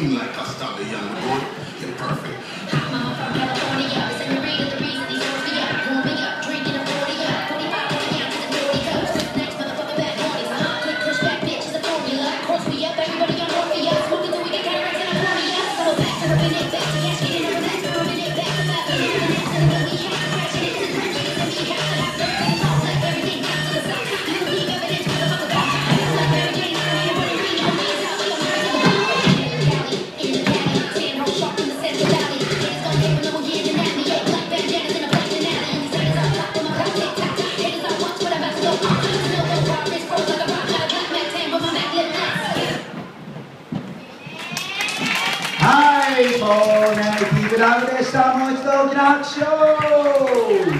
cream like custard, young boy, you're perfect. ラブでした。もう一度大きな拍手を。